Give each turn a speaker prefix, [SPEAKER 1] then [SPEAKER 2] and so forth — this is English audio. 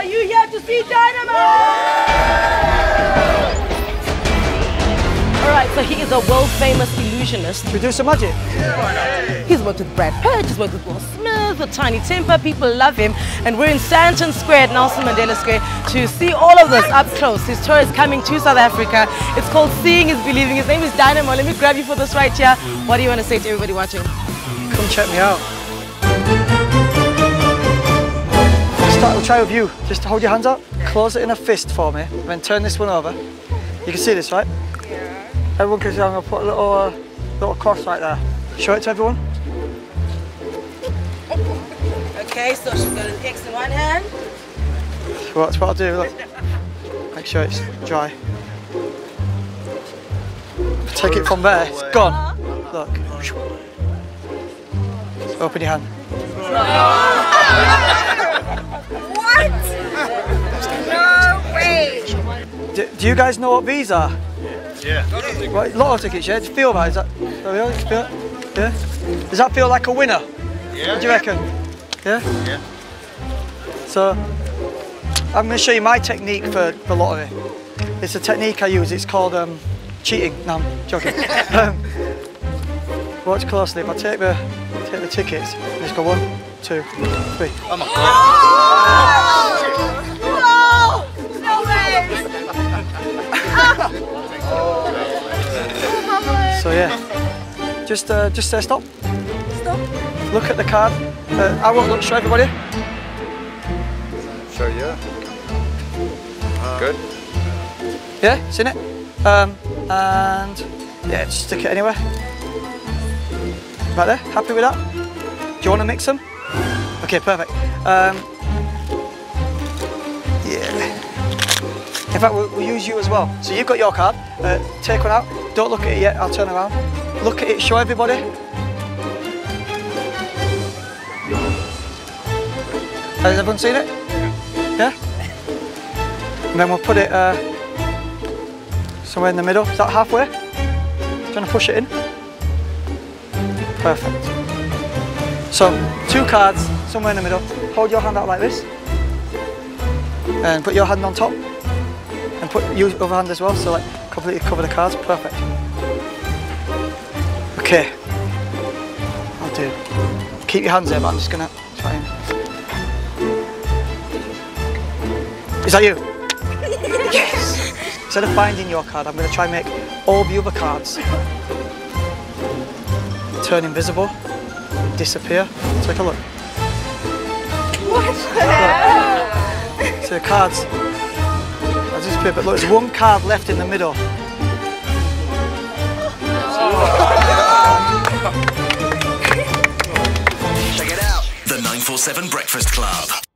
[SPEAKER 1] Are you here to see Dynamo? All right, so he is a world famous illusionist.
[SPEAKER 2] Should we do some magic?
[SPEAKER 1] He's worked with Brad Pitt, he's worked with Will Smith, with Tinie Tempah. People love him. And we're in Sandton Square at Nelson Mandela Square to see all of this up close. His tour is coming to South Africa. It's called Seeing is Believing. His name is Dynamo. Let me grab you for this right here. What do you want to say to everybody watching?
[SPEAKER 2] Come check me out. Start, we'll try with you. Just hold your hands out, close it in a fist for me, and then turn this one over. You can see this, right? Yeah. Everyone can see I'm going to put a little, uh, little cross right there. Show it to everyone.
[SPEAKER 1] Okay, so she's got an X in one hand.
[SPEAKER 2] So that's what I'll do, look. Make sure it's dry. Take it from there, it's gone. Look. Open your hand. Do, do you guys know what these are?
[SPEAKER 3] Yeah.
[SPEAKER 2] Right, lotto tickets, yeah? Do you feel that? Is that, there we are, feel it? Yeah? Does that feel like a winner?
[SPEAKER 3] Yeah.
[SPEAKER 2] What do you reckon? Yeah?
[SPEAKER 3] Yeah.
[SPEAKER 2] So, I'm going to show you my technique for the lottery. It's a technique I use, it's called um, cheating. No, I'm joking. um, watch closely, if I take the, take the tickets, and just go one, two, three.
[SPEAKER 3] Oh my god.
[SPEAKER 4] No.
[SPEAKER 2] Just uh, just say stop.
[SPEAKER 4] Stop.
[SPEAKER 2] Look at the card. Uh, I won't look, show everybody.
[SPEAKER 3] Show you. Good.
[SPEAKER 2] Yeah, seen it? Um, and yeah, just stick it anywhere. Right there, happy with that? Do you want to mix them? Okay, perfect. Um, yeah. In fact, we'll, we'll use you as well. So you've got your card. Uh, take one out. Don't look at it yet. I'll turn around. Look at it. Show everybody. Has everyone seen it? Yeah. And then we'll put it uh, somewhere in the middle. Is that halfway? Trying to push it in? Perfect. So, two cards, somewhere in the middle. Hold your hand out like this. And put your hand on top. And put your other hand as well, so like completely cover the cards. Perfect. Okay. I'll do. Keep your hands there, but I'm just gonna try and. Is that you? yes! Instead of finding your card, I'm gonna try and make all the other cards turn invisible, disappear. Take a look.
[SPEAKER 4] What the hell?
[SPEAKER 2] So the cards have disappeared, but look, there's one card left in the middle.
[SPEAKER 5] Oh, Check it out. The 947 Breakfast Club.